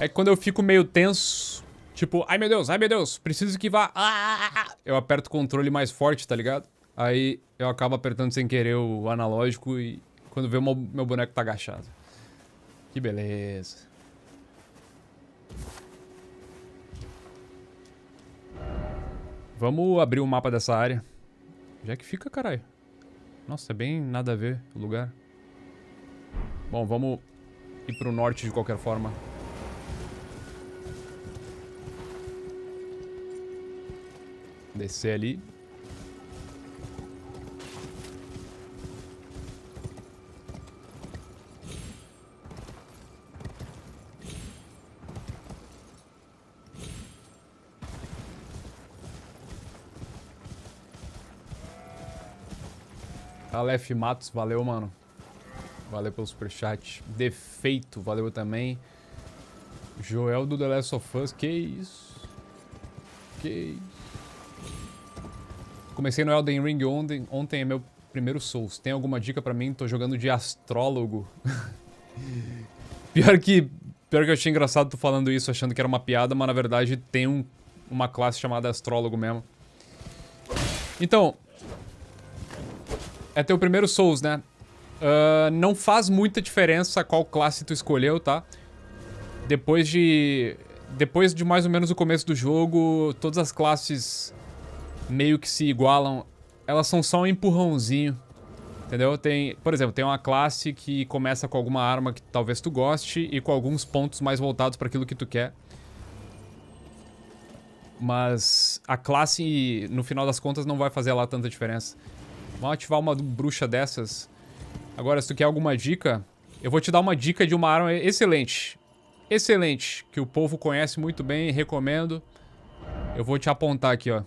É que quando eu fico meio tenso, tipo, ai meu Deus, ai meu Deus, preciso que vá. Ah! Eu aperto o controle mais forte, tá ligado? Aí eu acabo apertando sem querer o analógico e quando vê o meu boneco tá agachado. Que beleza. Vamos abrir o mapa dessa área. Já que fica, caralho. Nossa, é bem nada a ver o lugar. Bom, vamos ir pro norte de qualquer forma. Descer ali. Aleph Matos, valeu, mano. Valeu pelo superchat. Defeito, valeu também. Joel do The Last of Us, que isso? Que isso? Comecei no Elden Ring ontem, ontem é meu primeiro Souls. Tem alguma dica pra mim? Tô jogando de astrólogo. pior que pior que eu achei engraçado tu falando isso, achando que era uma piada, mas na verdade tem um, uma classe chamada astrólogo mesmo. Então, é teu primeiro Souls, né? Uh, não faz muita diferença qual classe tu escolheu, tá? Depois de... Depois de mais ou menos o começo do jogo, todas as classes meio que se igualam. Elas são só um empurrãozinho, entendeu? Tem, por exemplo, tem uma classe que começa com alguma arma que talvez tu goste e com alguns pontos mais voltados para aquilo que tu quer. Mas a classe, no final das contas, não vai fazer lá tanta diferença. Vamos ativar uma bruxa dessas. Agora, se tu quer alguma dica, eu vou te dar uma dica de uma arma excelente. Excelente, que o povo conhece muito bem, recomendo. Eu vou te apontar aqui, ó.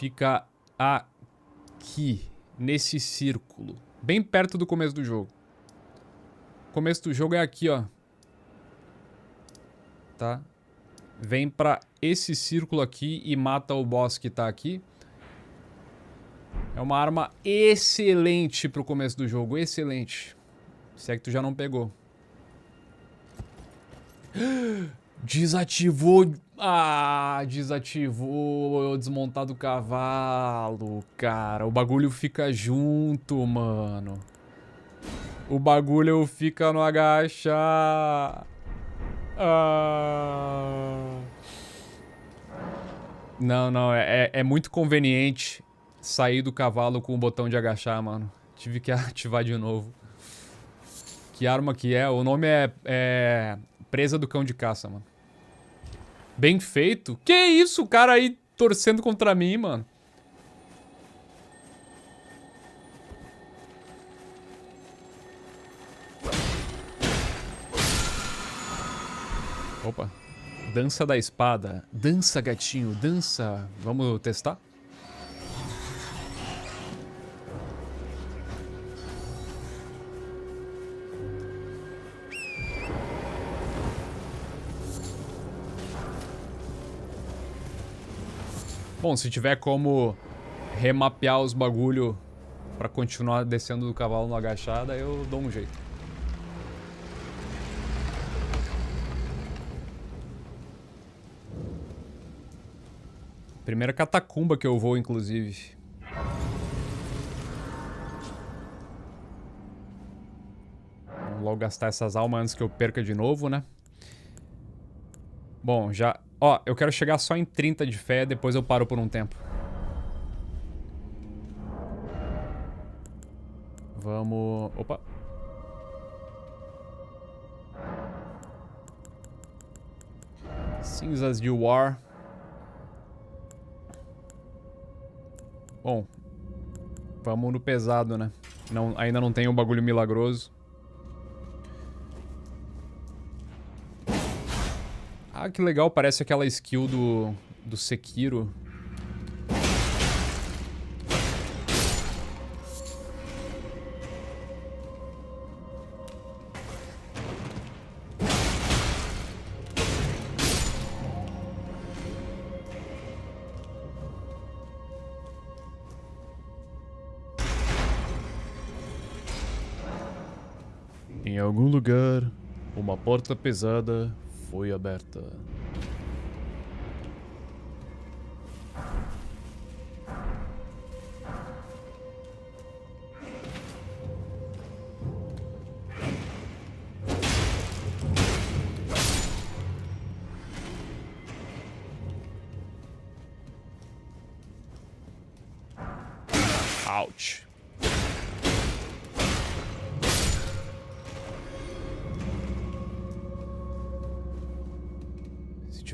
Fica aqui, nesse círculo. Bem perto do começo do jogo. O começo do jogo é aqui, ó. Tá? Vem pra esse círculo aqui e mata o boss que tá aqui. É uma arma excelente pro começo do jogo, excelente. Se é que tu já não pegou. Desativou... Ah, desativou desmontar do cavalo, cara. O bagulho fica junto, mano. O bagulho fica no agachar. Ah... Não, não, é, é, é muito conveniente sair do cavalo com o botão de agachar, mano. Tive que ativar de novo. Que arma que é? O nome é, é... Presa do Cão de Caça, mano. Bem feito? Que isso? O cara aí torcendo contra mim, mano. Opa. Dança da espada. Dança, gatinho. Dança. Vamos testar? Bom, se tiver como remapear os bagulho pra continuar descendo do cavalo no agachada, eu dou um jeito. Primeira catacumba que eu vou, inclusive. Vamos logo gastar essas almas antes que eu perca de novo, né? Bom, já Ó, eu quero chegar só em 30 de fé, depois eu paro por um tempo. Vamos... Opa. Cinzas de War. Bom. Vamos no pesado, né? Não, ainda não tem um bagulho milagroso. Ah, que legal, parece aquela skill do, do Sekiro. Em algum lugar Uma porta pesada foi aberta. Ouch.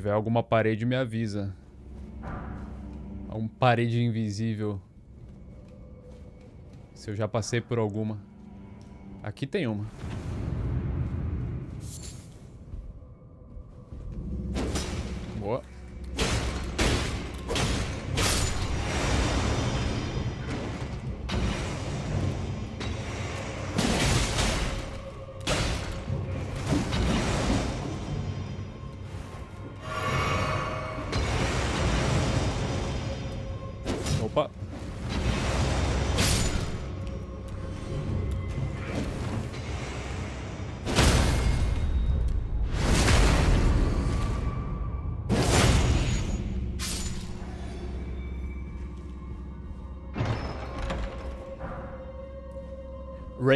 Tiver alguma parede, me avisa. Alguma parede invisível. Se eu já passei por alguma. Aqui tem uma.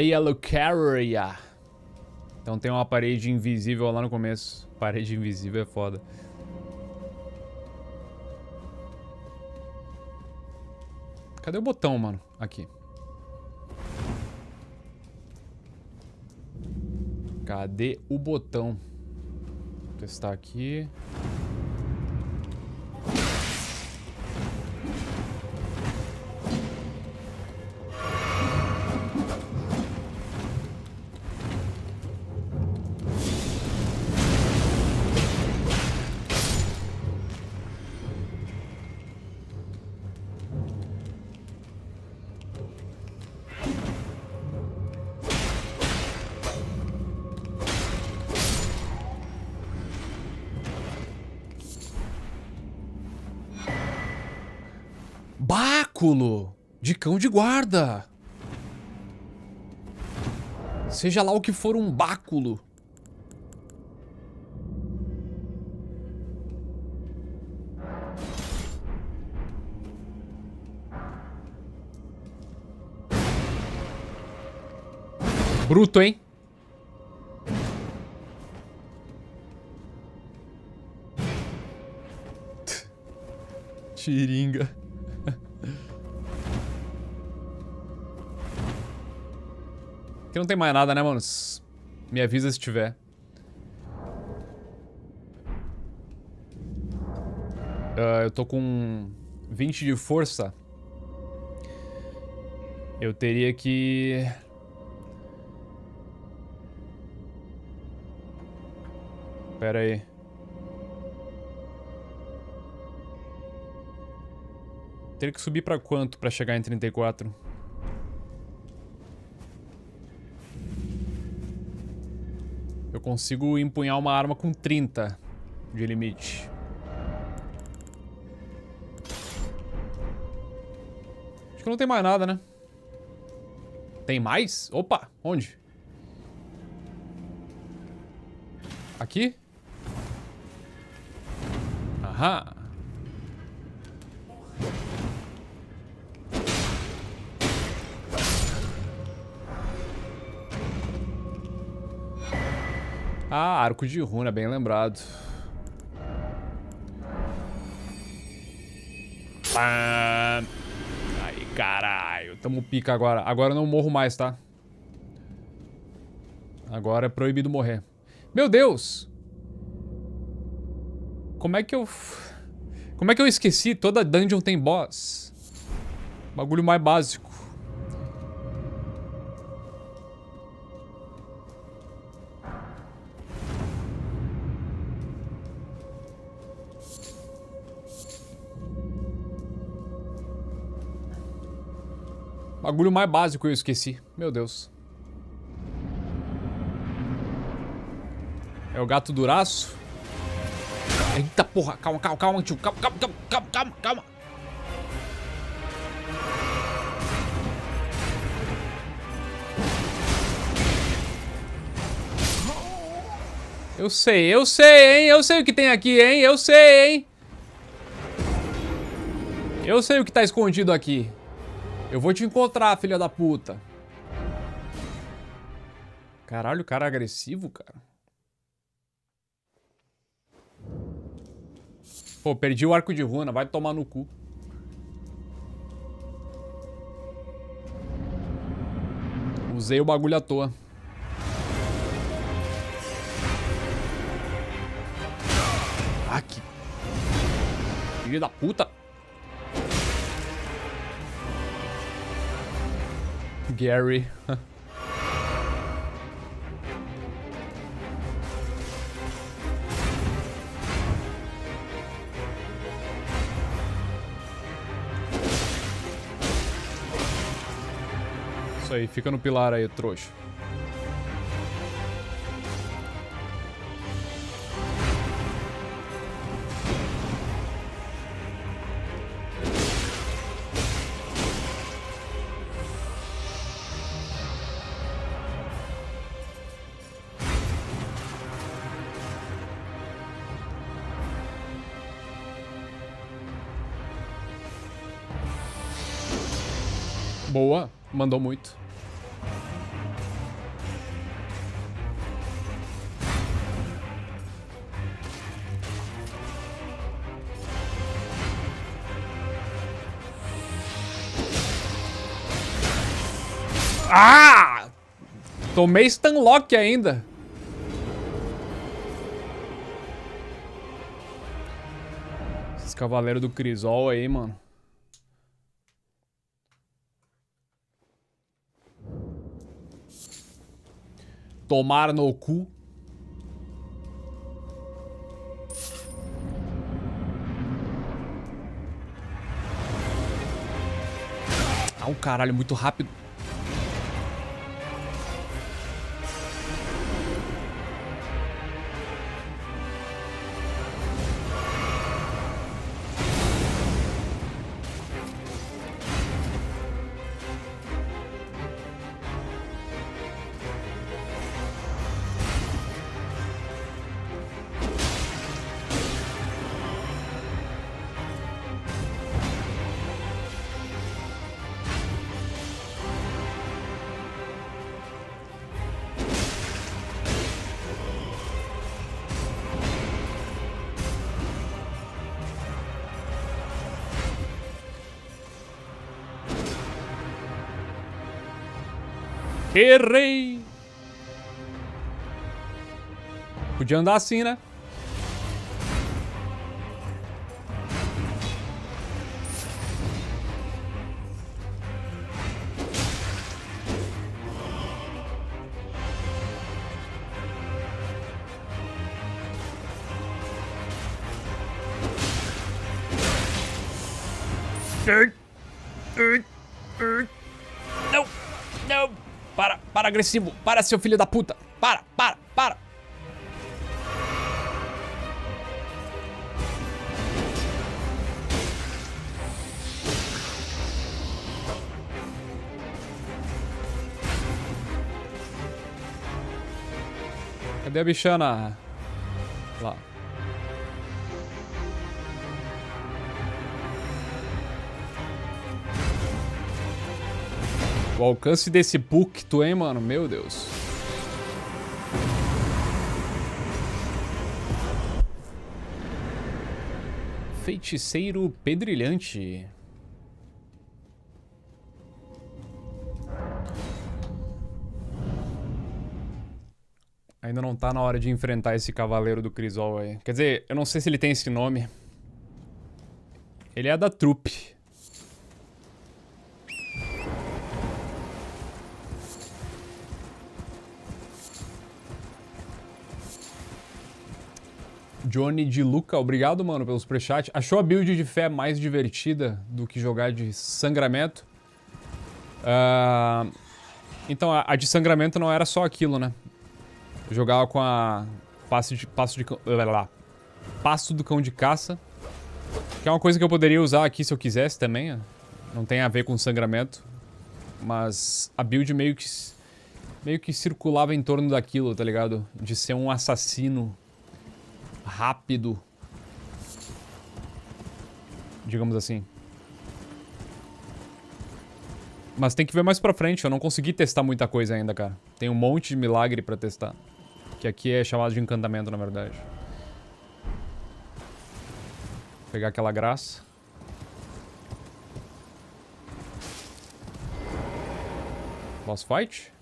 Ray Alucaria. Então tem uma parede invisível lá no começo. Parede invisível é foda. Cadê o botão, mano? Aqui. Cadê o botão? Vou testar aqui. Cão de guarda. Seja lá o que for um báculo. Bruto, hein? Tiringa. Aqui não tem mais nada, né, manos? Me avisa se tiver. Uh, eu tô com 20 de força. Eu teria que... Pera aí. Teria que subir pra quanto pra chegar em 34? Eu consigo empunhar uma arma com 30 de limite. Acho que não tem mais nada, né? Tem mais? Opa, onde? Aqui? Aham. Ah, arco de runa, bem lembrado. Pam. Aí, caralho. Tamo pica agora. Agora eu não morro mais, tá? Agora é proibido morrer. Meu Deus! Como é que eu... Como é que eu esqueci? Toda dungeon tem boss. Bagulho mais básico. Bagulho mais básico eu esqueci. Meu Deus. É o gato duraço? Eita porra, calma, calma, calma, tio. Calma, calma, calma, calma, calma. Eu sei, eu sei, hein? Eu sei o que tem aqui, hein? Eu sei, hein? Eu sei o que tá escondido aqui. Eu vou te encontrar, filha da puta. Caralho, o cara é agressivo, cara. Pô, perdi o arco de runa. Vai tomar no cu. Usei o bagulho à toa. Ah, que... Filho da puta. Gary. Isso aí, fica no pilar aí, trouxa. Mandou muito. Ah! Tomei Stunlock ainda. Esses cavaleiros do Crisol aí, mano. Tomar no cu. Ah, o caralho, muito rápido. Errei! Podia andar assim, né? Não! Agressivo! Para, seu filho da puta! Para, para, para! Cadê a bichana? Lá. O alcance desse Bookto, hein, mano? Meu Deus. Feiticeiro Pedrilhante. Ainda não tá na hora de enfrentar esse cavaleiro do Crisol aí. Quer dizer, eu não sei se ele tem esse nome. Ele é da trupe. Johnny de Luca, obrigado, mano, pelos superchat. Achou a build de fé mais divertida do que jogar de sangramento? Uh, então, a, a, de sangramento não era só aquilo, né? Eu jogava com a passo de, passo de lá, passo do cão de caça, que é uma coisa que eu poderia usar aqui se eu quisesse também. Não tem a ver com sangramento, mas a build meio que meio que circulava em torno daquilo, tá ligado? De ser um assassino rápido. Digamos assim. Mas tem que ver mais pra frente, eu não consegui testar muita coisa ainda, cara. Tem um monte de milagre pra testar. Que aqui é chamado de encantamento, na verdade. Vou pegar aquela graça. Boss fight?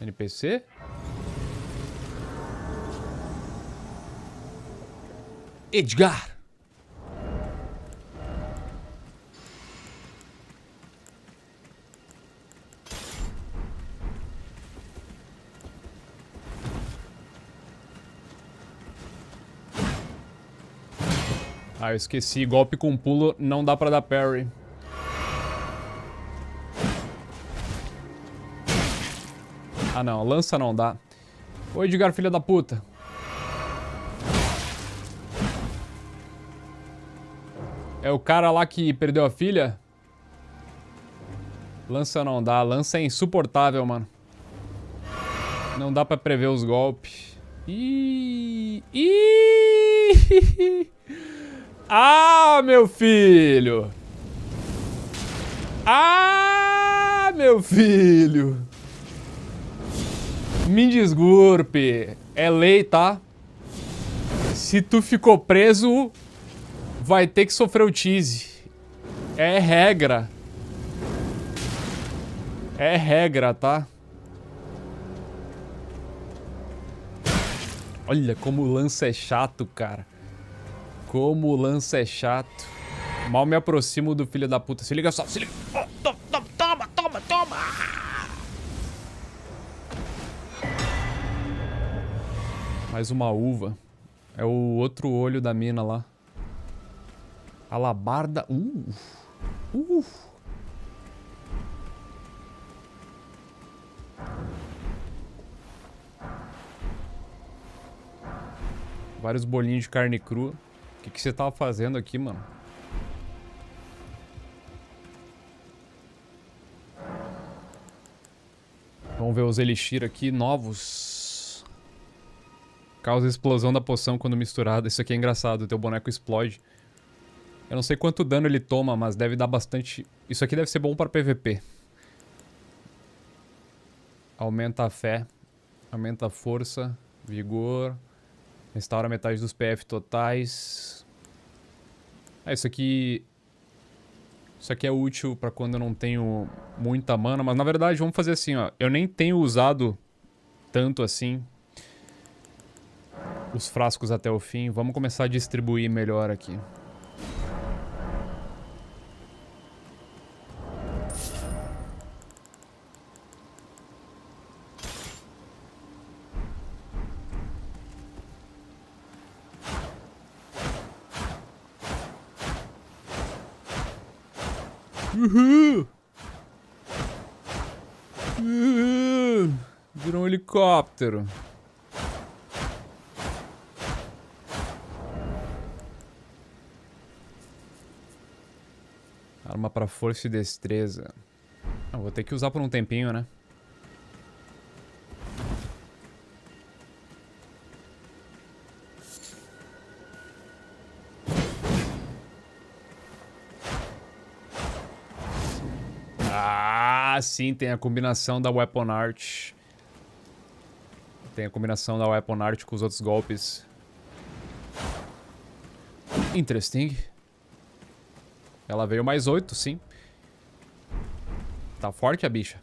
NPC? Edgar! Ah, eu esqueci. Golpe com pulo não dá pra dar parry. Ah, não. Lança não dá. Ô, Edgar, filha da puta. É o cara lá que perdeu a filha? Lança não dá. Lança é insuportável, mano. Não dá pra prever os golpes. Ih! Ih! Ah, meu filho! Ah, meu filho! Me desculpe. É lei, tá? Se tu ficou preso, vai ter que sofrer o tease. É regra. É regra, tá? Olha como o lance é chato, cara. Como o lance é chato. Mal me aproximo do filho da puta. Se liga só, se liga. Oh, toma, toma, toma, toma. Mais uma uva. É o outro olho da mina lá. Alabarda. Uh. Uh. Vários bolinhos de carne crua. O que, que você tava fazendo aqui, mano? Vamos ver os elixir aqui, novos. Causa explosão da poção quando misturada. Isso aqui é engraçado, teu boneco explode. Eu não sei quanto dano ele toma, mas deve dar bastante... Isso aqui deve ser bom para PVP. Aumenta a fé. Aumenta a força. Vigor. Restaura metade dos PF totais. Ah, isso aqui... Isso aqui é útil pra quando eu não tenho muita mana, mas na verdade vamos fazer assim, ó. Eu nem tenho usado tanto assim os frascos até o fim. Vamos começar a distribuir melhor aqui. Uhul! Uhul! Virou um helicóptero. Arma para força e destreza. Ah, vou ter que usar por um tempinho, né? Ah, sim, tem a combinação da Weapon Art. Tem a combinação da Weapon Art com os outros golpes. Interesting. Ela veio mais 8, sim. Tá forte a bicha.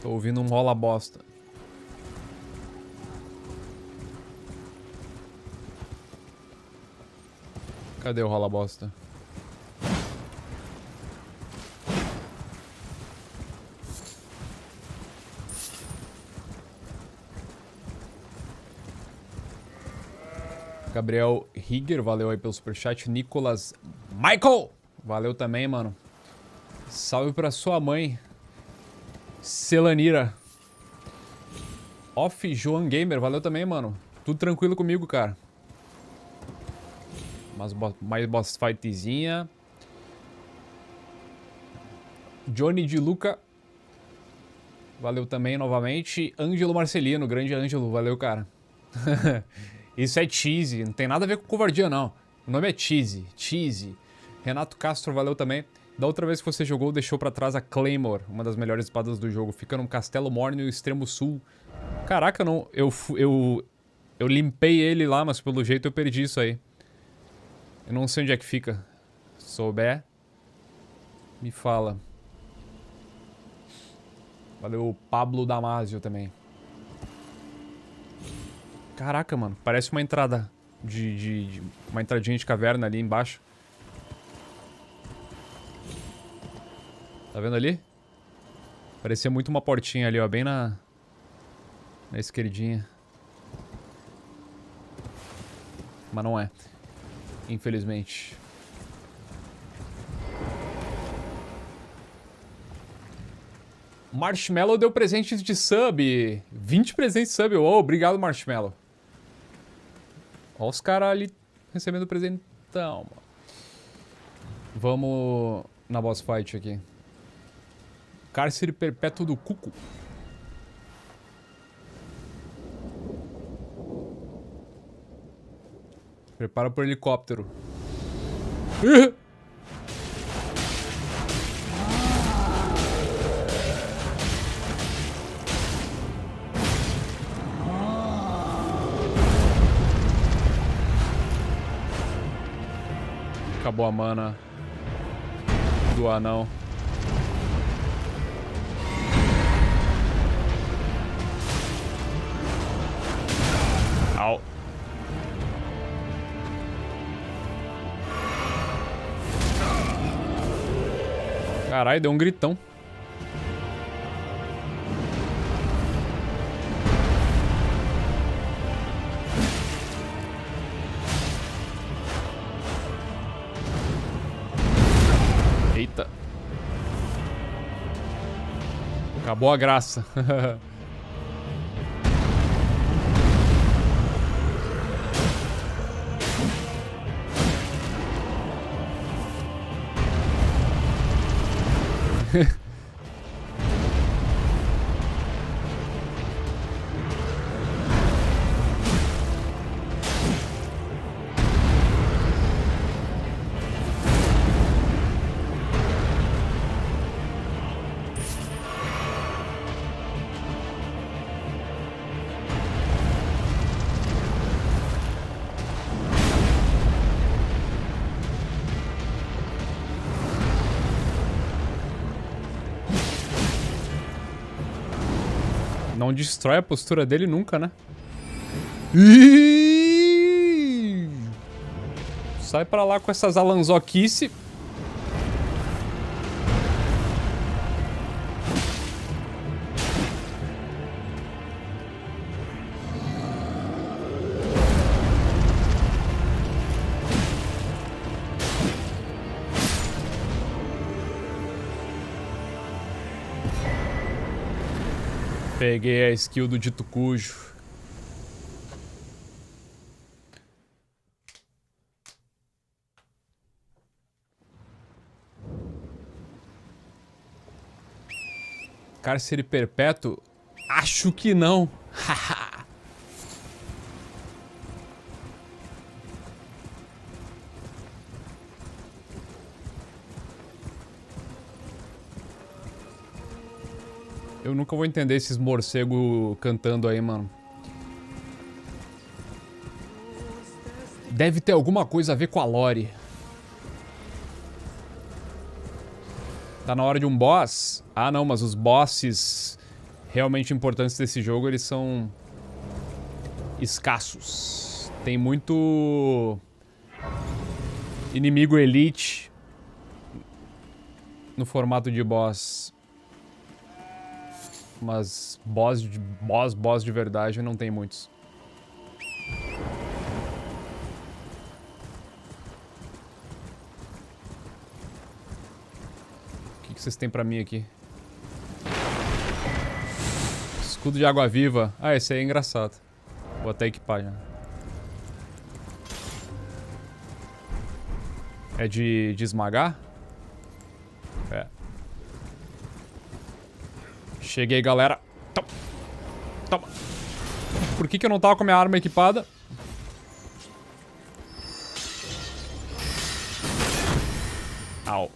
Tô ouvindo um rola bosta. Cadê o rola bosta? Gabriel Higger, valeu aí pelo superchat. Nicolas Michael, valeu também, mano. Salve pra sua mãe. Celanira. Off Joan Gamer, valeu também, mano. Tudo tranquilo comigo, cara. Mais, boss fightzinha. Johnny de Luca. Valeu também novamente. Ângelo Marcelino, grande Ângelo, valeu, cara. Isso é cheese, não tem nada a ver com covardia, não. O nome é cheese, cheese. Renato Castro, valeu também. Da outra vez que você jogou, deixou pra trás a Claymore, uma das melhores espadas do jogo. Fica no Castelo Morne, no extremo sul. Caraca, não, eu, eu, eu limpei ele lá, mas pelo jeito eu perdi isso aí. Eu não sei onde é que fica. Se souber, me fala. Valeu, Pablo Damasio também. Caraca, mano. Parece uma entrada de, de, de, Uma entradinha de caverna ali embaixo. Tá vendo ali? Parecia muito uma portinha ali, ó. Bem na... Na esquerdinha. Mas não é. Infelizmente. Marshmallow deu presentes de sub. 20 presentes de sub. Oh, obrigado, Marshmallow. Olha os caras ali recebendo presentão. Vamos na boss fight aqui. Cárcere perpétuo do Cuco. Prepara pro helicóptero. Acabou a mana do anão. Au. Caralho, deu um gritão. Eita. Acabou a graça. destrói a postura dele nunca, né? Sai pra lá com essas alanzoquice. Peguei a skill do dito cujo. Cárcere perpétuo? Acho que não. Eu nunca vou entender esses morcegos cantando aí, mano. Deve ter alguma coisa a ver com a lore. Tá na hora de um boss? Ah, não, mas os bosses realmente importantes desse jogo, eles são escassos. Tem muito inimigo elite no formato de boss. Mas boss de, boss, boss de verdade não tem muitos. O que, vocês têm pra mim aqui? Escudo de água viva. Ah, esse aí é engraçado. Vou até equipar já. É de, de esmagar? Cheguei, galera. Toma. Toma. Por que, que eu não tava com a minha arma equipada? Au.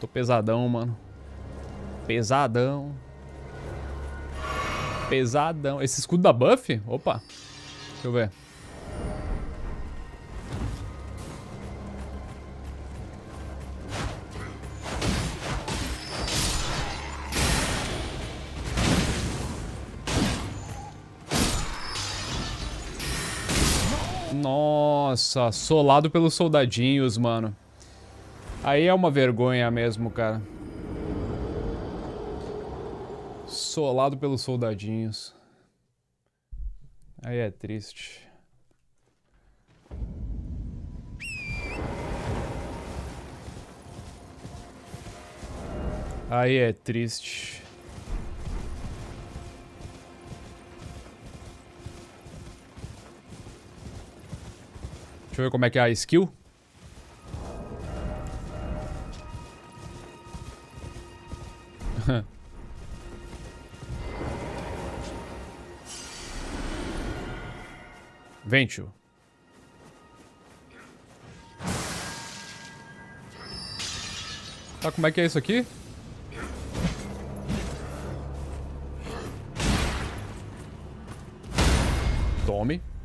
Tô pesadão, mano. Pesadão. Pesadão. Esse escudo da buff? Opa. Deixa eu ver. Nossa, solado pelos soldadinhos, mano. Aí é uma vergonha mesmo, cara. Solado pelos soldadinhos. Aí é triste. Aí é triste. Deixa eu ver como é que é a skill. Ventio. Tá, como é que é isso aqui? Tome.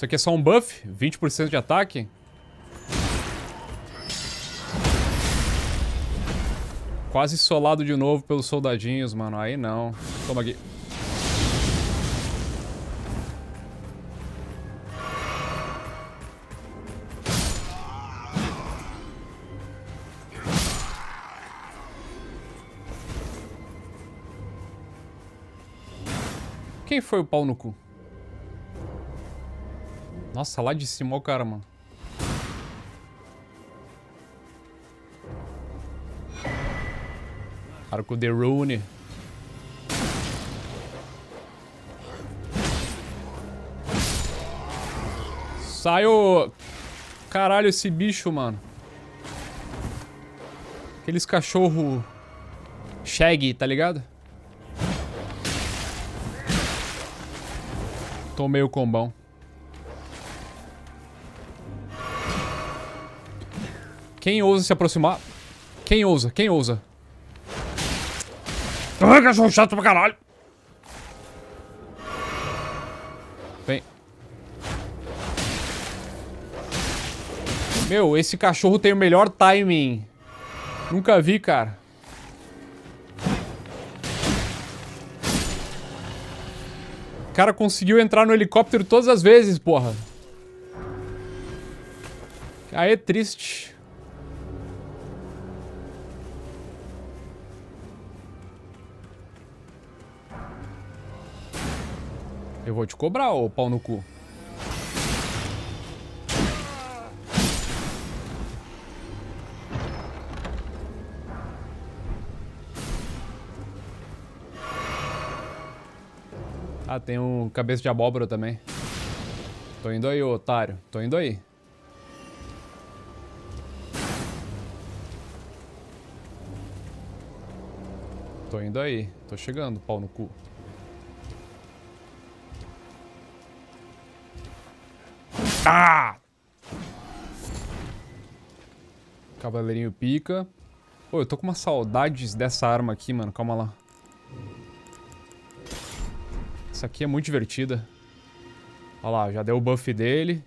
Isso aqui é só um buff? 20% de ataque? Quase solado de novo pelos soldadinhos, mano. Aí não. Toma aqui. Quem foi o pau no cu? Nossa, lá de cima, o cara, mano. Arco de Rune. Saiu... Caralho, esse bicho, mano. Aqueles cachorro... Shaggy, tá ligado? Tomei o combão. Quem ousa se aproximar? Quem ousa? Quem ousa? Ai, cachorro chato pra caralho. Vem. Meu, esse cachorro tem o melhor timing. Nunca vi, cara. O cara conseguiu entrar no helicóptero todas as vezes, porra. Aí é triste. Eu vou te cobrar, ô pau no cu. Ah, tem um cabeça de abóbora também. Tô indo aí, otário. Tô indo aí. Tô indo aí. Tô chegando, pau no cu. Ah! Cavaleirinho pica. Pô, eu tô com umas saudades dessa arma aqui, mano. Calma lá. Essa aqui é muito divertida. Olha lá, já deu o buff dele.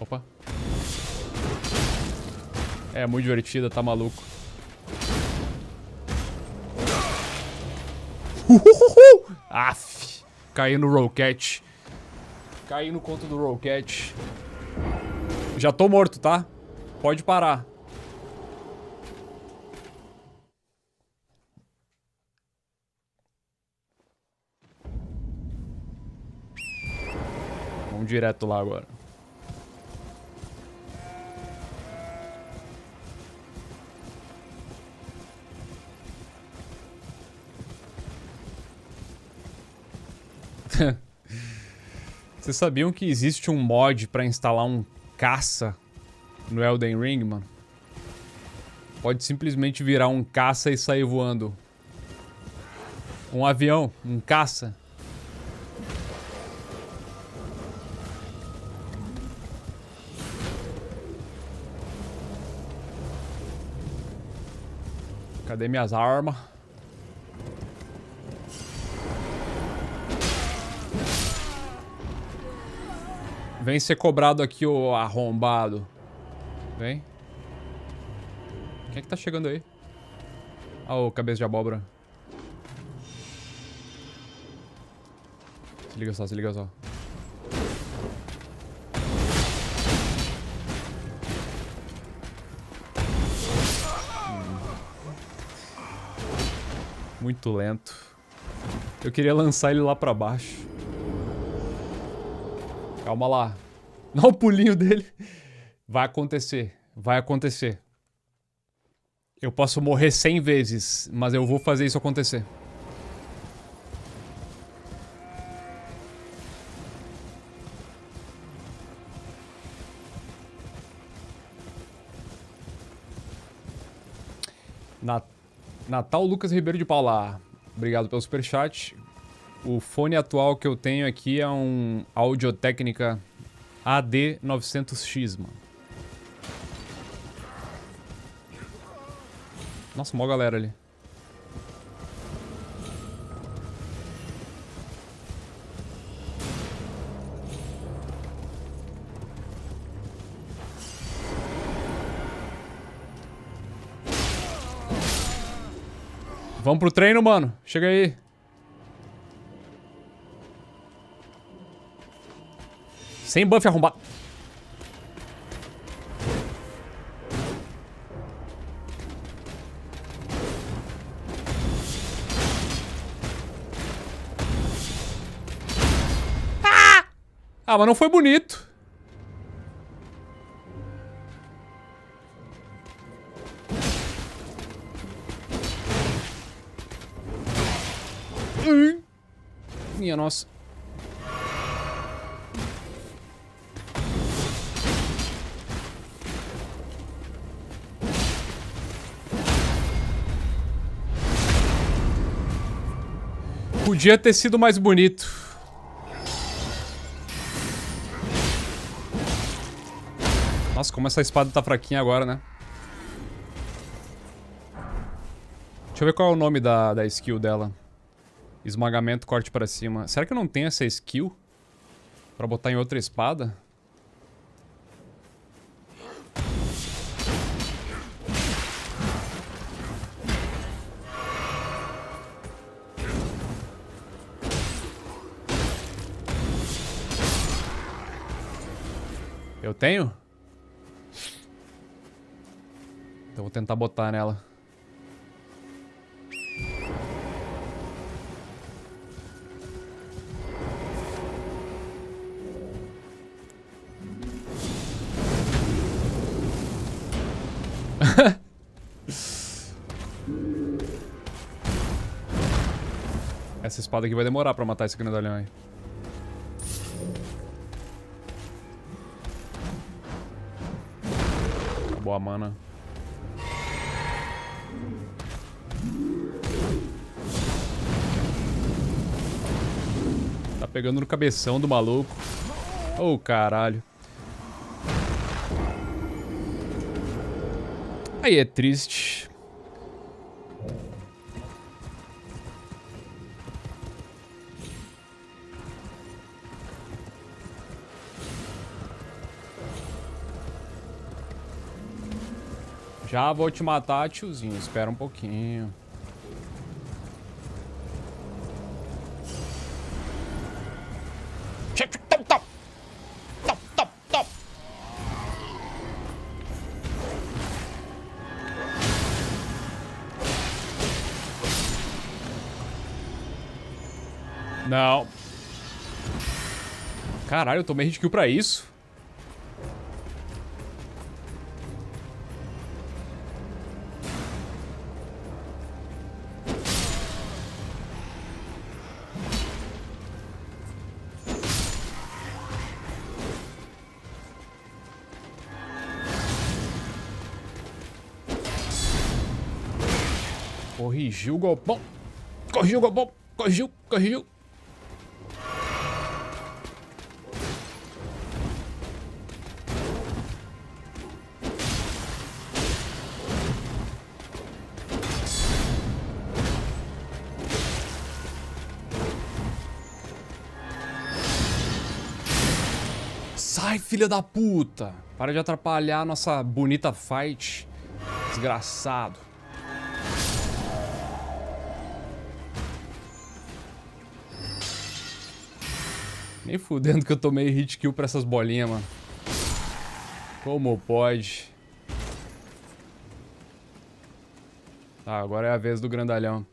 Opa. É, muito divertida, tá maluco. Uhuhuhu! Aff. Caí no Rollcat. Caí no conto do Rollcat. Já tô morto, tá? Pode parar. Vamos direto lá agora. Vocês sabiam que existe um mod pra instalar um caça no Elden Ring, mano? Pode simplesmente virar um caça e sair voando. Um avião, um caça. Cadê minhas armas? Vem ser cobrado aqui, o arrombado. Vem. Quem é que tá chegando aí? Ah, o cabeça de abóbora. Se liga só, se liga só. Muito lento. Eu queria lançar ele lá pra baixo. Calma lá. Não o pulinho dele. Vai acontecer. Vai acontecer. Eu posso morrer 100 vezes, mas eu vou fazer isso acontecer. Natal Lucas Ribeiro de Paula. Obrigado pelo superchat. O fone atual que eu tenho aqui é um Audio-Técnica AD900X, mano. Nossa, mó galera ali. Vamos pro treino, mano. Chega aí. Sem buff arrombado. Ah! ah, mas não foi bonito. Minha nossa. Podia ter sido mais bonito. Nossa, como essa espada tá fraquinha agora, né? Deixa eu ver qual é o nome da, da skill dela. Esmagamento, corte pra cima. Será que eu não tenho essa skill? Pra botar em outra espada? Tenho? Então vou tentar botar nela. Essa espada aqui vai demorar pra matar esse grandalhão aí. Mana. Tá pegando no cabeção do maluco. Oh, caralho. Aí é triste. Já vou te matar, tiozinho. Espera um pouquinho. Não. Caralho, eu tomei hit kill pra isso. Corrigiu o golpão. Corrigiu o golpão. Corrigiu, corrigiu. Sai, filha da puta! Para de atrapalhar a nossa bonita fight. Desgraçado. Nem fudendo que eu tomei hit kill pra essas bolinhas, mano. Como pode? Tá, agora é a vez do grandalhão.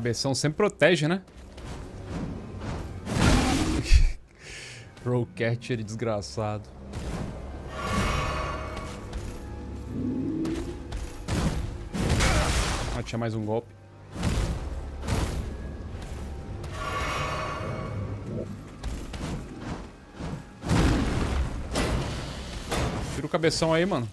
Cabeção sempre protege, né? Rollcatcher desgraçado. Ah, tinha mais um golpe. Tira o cabeção aí, mano.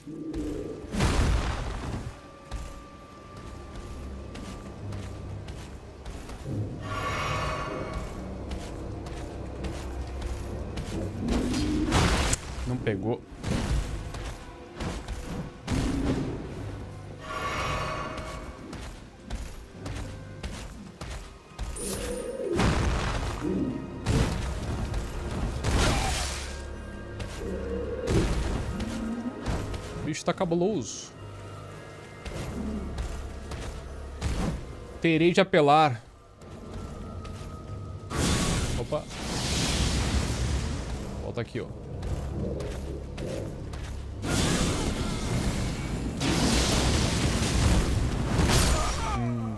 Cabuloso. Terei de apelar. Opa. Volta aqui, ó. Hum.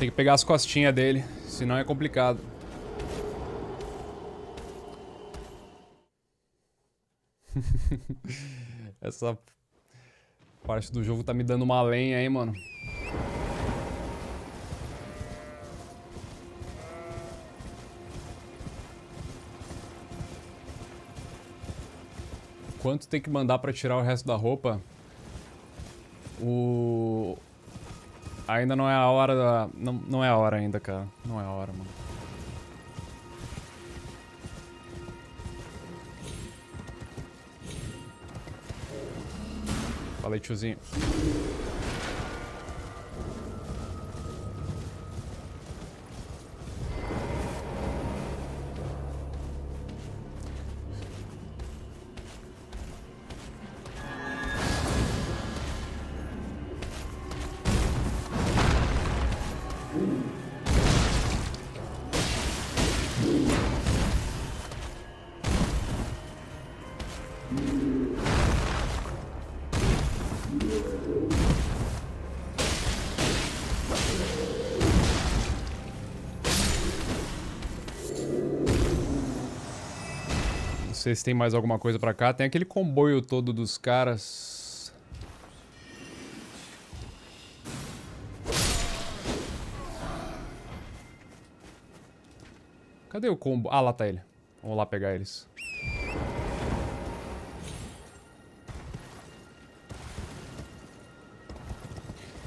Tem que pegar as costinhas dele, senão é complicado. Essa parte do jogo tá me dando uma lenha aí, mano. Quanto tem que mandar pra tirar o resto da roupa? O... Ainda não é a hora da... Não, não é a hora ainda, cara. Não é a hora, mano. Falei, tiozinho. Sei se tem mais alguma coisa pra cá. Tem aquele comboio todo dos caras. Cadê o combo? Ah, lá tá ele. Vamos lá pegar eles.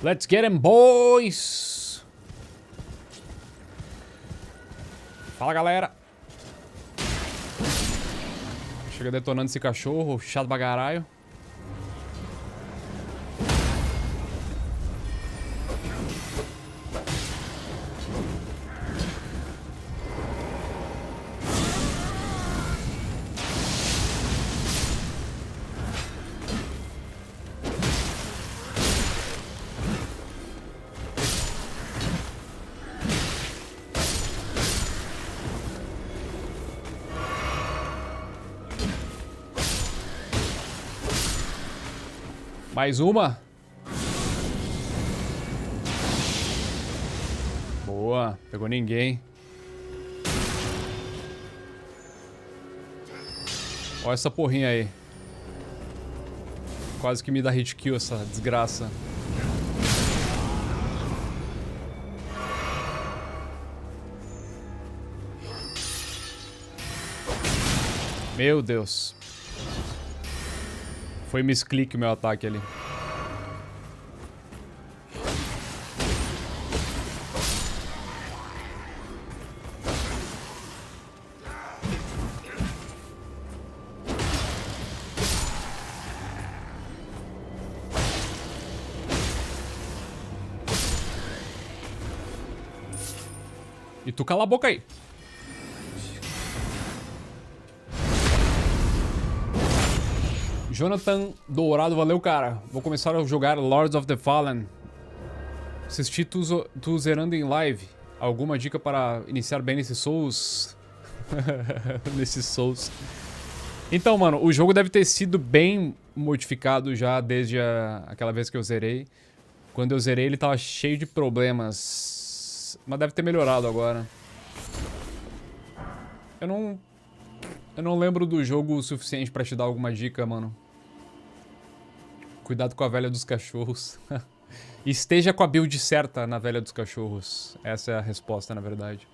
Let's get him, boys! Fala, galera! Chega detonando esse cachorro, chato pra caralho. Mais uma. Boa, pegou ninguém. Olha essa porrinha aí. Quase que me dá hit kill essa desgraça. Meu Deus. Foi misclick o meu ataque ali. E tu cala a boca aí. Jonathan Dourado, valeu, cara. Vou começar a jogar Lords of the Fallen. Assisti tu, tu zerando em live. Alguma dica para iniciar bem nesses Souls? nesses Souls. Então, mano, o jogo deve ter sido bem modificado já desde a, aquela vez que eu zerei. Quando eu zerei ele tava cheio de problemas. Mas deve ter melhorado agora. Eu não... Eu não lembro do jogo o suficiente pra te dar alguma dica, mano. Cuidado com a velha dos cachorros. Esteja com a build certa na velha dos cachorros. Essa é a resposta, na verdade.